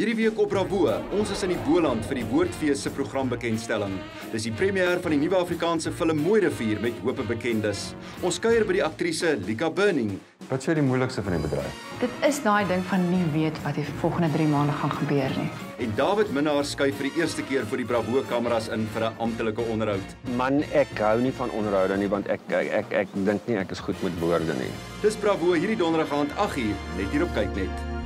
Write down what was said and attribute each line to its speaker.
Speaker 1: Hierdie week op Rabo, ons is in die Boland vir die Woordfees se programbekendstelling. Dis die premier van die nuwe Afrikaanse film Mooirivier met hoop en bekendes. Ons kuier by die aktrise Lika Burning.
Speaker 2: Wat sê die moeilikste van die bedryf?
Speaker 3: Dit is daai ding van nie weet wat die volgende 3 maande gaan gebeur nie.
Speaker 1: En David Minnar skuif vir die eerste keer vir die Bravo kameras in vir 'n amptelike onderhoud.
Speaker 4: Man, ek hou nie van onderhoude nie want ek ek ek, ek dink nie ek is goed met woorde nie.
Speaker 1: Dis Bravo hierdie donderdag aand 8uur net hier op kyk net.